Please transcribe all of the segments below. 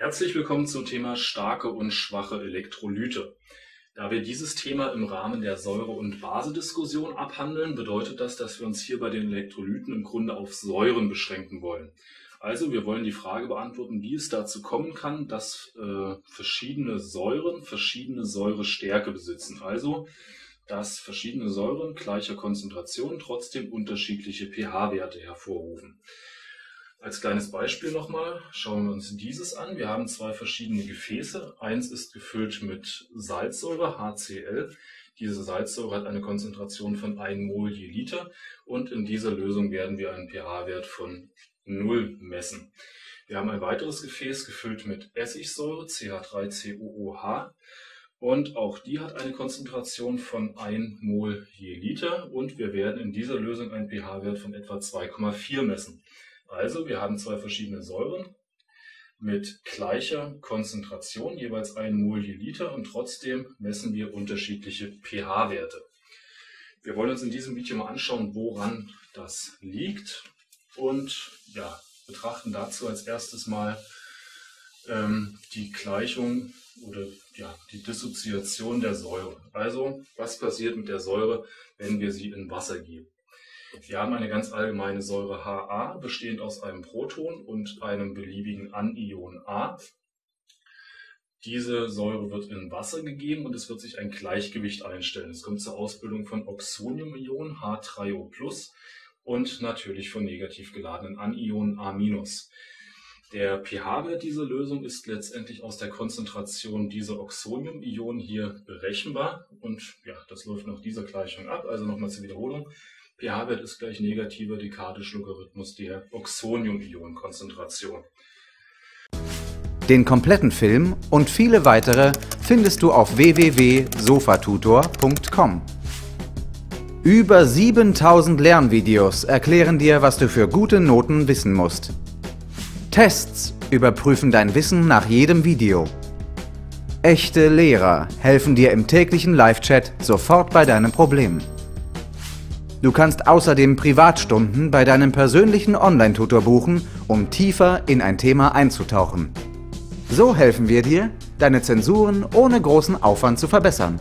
Herzlich willkommen zum Thema starke und schwache Elektrolyte. Da wir dieses Thema im Rahmen der Säure- und Basediskussion abhandeln, bedeutet das, dass wir uns hier bei den Elektrolyten im Grunde auf Säuren beschränken wollen. Also wir wollen die Frage beantworten, wie es dazu kommen kann, dass äh, verschiedene Säuren verschiedene Säurestärke besitzen. Also dass verschiedene Säuren gleicher Konzentration trotzdem unterschiedliche pH-Werte hervorrufen. Als kleines Beispiel nochmal schauen wir uns dieses an. Wir haben zwei verschiedene Gefäße. Eins ist gefüllt mit Salzsäure, HCl. Diese Salzsäure hat eine Konzentration von 1 Mol je Liter und in dieser Lösung werden wir einen pH-Wert von 0 messen. Wir haben ein weiteres Gefäß gefüllt mit Essigsäure, CH3COOH und auch die hat eine Konzentration von 1 Mol je Liter und wir werden in dieser Lösung einen pH-Wert von etwa 2,4 messen. Also wir haben zwei verschiedene Säuren mit gleicher Konzentration, jeweils 1 Mol je Liter und trotzdem messen wir unterschiedliche pH-Werte. Wir wollen uns in diesem Video mal anschauen, woran das liegt und ja, betrachten dazu als erstes mal ähm, die Gleichung oder ja, die Dissoziation der Säure. Also, was passiert mit der Säure, wenn wir sie in Wasser geben? Wir haben eine ganz allgemeine Säure Ha, bestehend aus einem Proton und einem beliebigen Anion A. Diese Säure wird in Wasser gegeben und es wird sich ein Gleichgewicht einstellen. Es kommt zur Ausbildung von Oxonium-Ionen H3O+, und natürlich von negativ geladenen Anionen A-. Der pH-Wert dieser Lösung ist letztendlich aus der Konzentration dieser Oxonium-Ionen hier berechenbar. Und ja, das läuft nach dieser Gleichung ab. Also nochmal zur Wiederholung pH-Wert ist gleich negativer Dekadisch-Logarithmus der Oxonium-Ionen-Konzentration. Den kompletten Film und viele weitere findest du auf www.sofatutor.com. Über 7000 Lernvideos erklären dir, was du für gute Noten wissen musst. Tests überprüfen dein Wissen nach jedem Video. Echte Lehrer helfen dir im täglichen Live-Chat sofort bei deinem Problem. Du kannst außerdem Privatstunden bei deinem persönlichen Online-Tutor buchen, um tiefer in ein Thema einzutauchen. So helfen wir dir, deine Zensuren ohne großen Aufwand zu verbessern.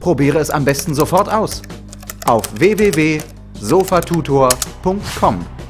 Probiere es am besten sofort aus auf www.sofatutor.com.